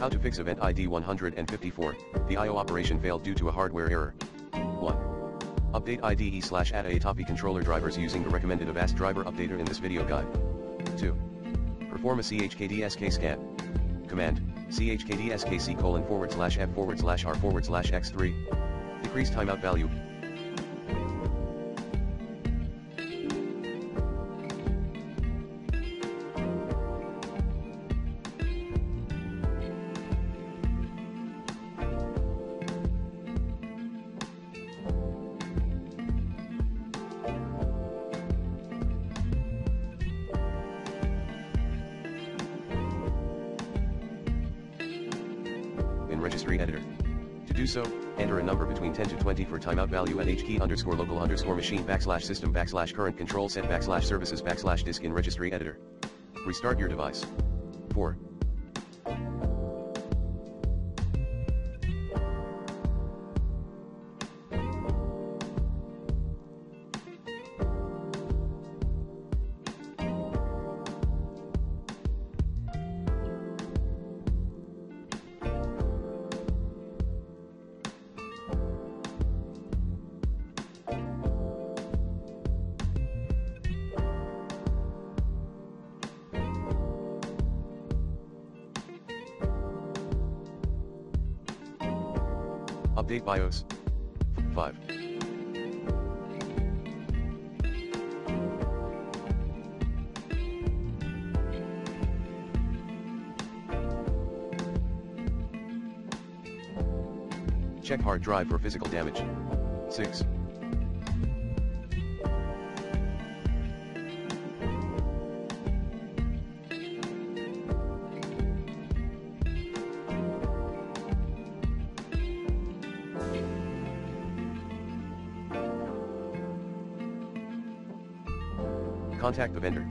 How to fix event ID 154, the IO operation failed due to a hardware error. 1. Update IDE slash ATAPI controller drivers using the recommended Avast driver updater in this video guide. 2. Perform a chkdsk scan. Command, chkdskc colon forward slash f forward slash r forward slash x3. Decrease timeout value. Registry editor. To do so, enter a number between 10 to 20 for timeout value at hkey underscore local underscore machine backslash system backslash current control set backslash services backslash disk in registry editor. Restart your device. 4. Update BIOS. 5. Check hard drive for physical damage. 6. Contact the vendor.